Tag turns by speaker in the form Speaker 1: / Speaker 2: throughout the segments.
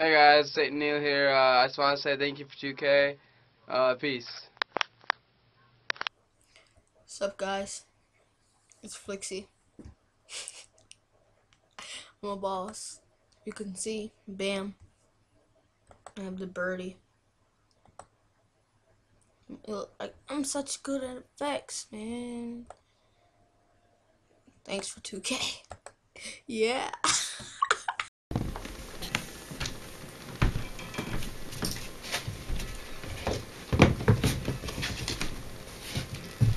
Speaker 1: Hey guys, Satan Neil here. Uh, I just want to say thank you for 2K. Uh, peace.
Speaker 2: What's up, guys? It's Flixie. I'm a boss. You can see, bam. I have the birdie. I'm such good at effects, man. Thanks for 2K. yeah.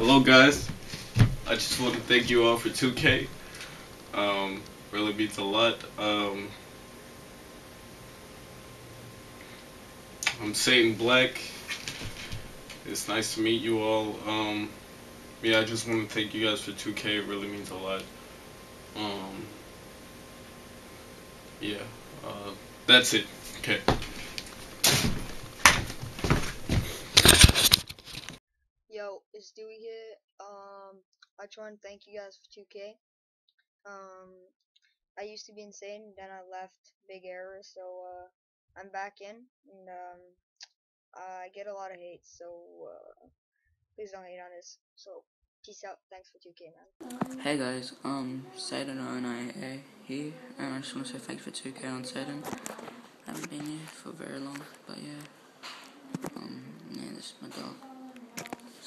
Speaker 3: Hello guys, I just want to thank you all for 2K. Um, really means a lot. Um, I'm Satan Black. It's nice to meet you all. Um, yeah, I just want to thank you guys for 2K. It really means a lot. Um, yeah, uh, that's it. Okay.
Speaker 4: It's Dewey here. Um, I just want to thank you guys for 2K. Um, I used to be insane, then I left Big Error, so uh, I'm back in, and um, I get a lot of hate, so uh, please don't hate on this. So, peace out. Thanks for 2K, man.
Speaker 5: Hey guys, um, Satan09A here, and I just want to say thanks for 2K on Satan. I haven't been here for very long, but yeah. Um, yeah, this is my dog.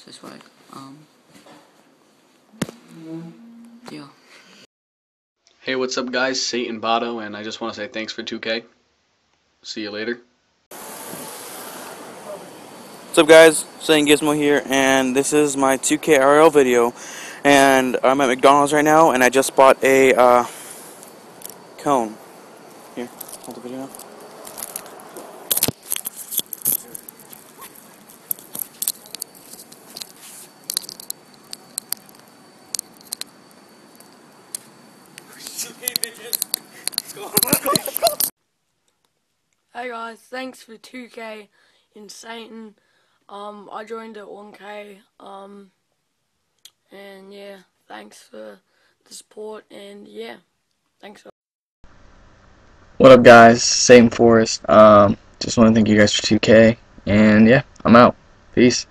Speaker 5: So it's like, um, yeah.
Speaker 6: Hey, what's up, guys? Satan Bato, and I just want to say thanks for 2K. See you later.
Speaker 7: What's up guys, Satan Gizmo here, and this is my 2K RL video, and I'm at McDonald's right now, and I just bought a, uh, cone. Here, hold the video now.
Speaker 8: Hey guys, thanks for 2K in Satan. Um, I joined at 1K. Um, and yeah, thanks for the support. And yeah, thanks. For
Speaker 9: What up, guys? Satan Forest. Um, just want to thank you guys for 2K, and yeah, I'm out. Peace.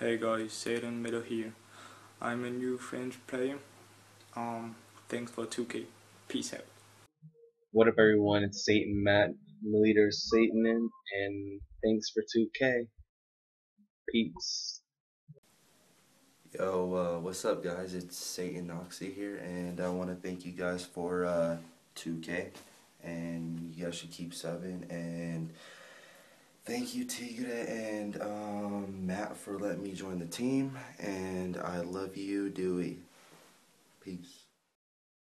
Speaker 10: Hey guys, Satan Middle here. I'm a new French player. Um, thanks for 2K. Peace out.
Speaker 11: What up, everyone? It's Satan Matt, leader Satan, and thanks for 2K. Peace.
Speaker 12: Yo, uh, what's up, guys? It's Satan Oxy here, and I want to thank you guys for uh, 2K, and you guys should keep subbing. And thank you, Tigre and um, Matt, for letting me join the team, and I love you, Dewey. Peace.